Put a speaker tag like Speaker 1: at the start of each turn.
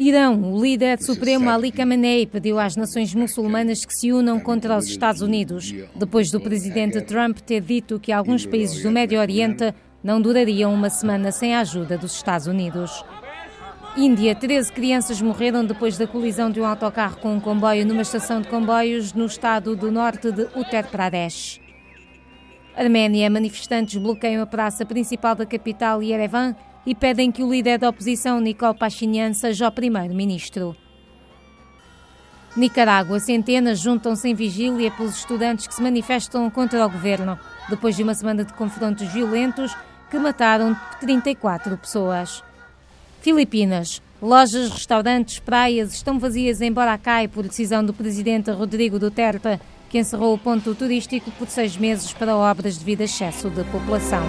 Speaker 1: Irão, o líder supremo Ali Khamenei pediu às nações muçulmanas que se unam contra os Estados Unidos, depois do presidente Trump ter dito que alguns países do Médio Oriente não durariam uma semana sem a ajuda dos Estados Unidos. Índia, 13 crianças morreram depois da colisão de um autocarro com um comboio numa estação de comboios no estado do norte de Uttar Pradesh. Arménia, manifestantes bloqueiam a praça principal da capital Yerevan e pedem que o líder da oposição, Nicole Pashinyan, seja o primeiro-ministro. Nicarágua, centenas juntam-se em vigília pelos estudantes que se manifestam contra o governo, depois de uma semana de confrontos violentos que mataram 34 pessoas. Filipinas, lojas, restaurantes, praias estão vazias em Boracay por decisão do presidente Rodrigo Duterte, que encerrou o ponto turístico por seis meses para obras devido a excesso de população.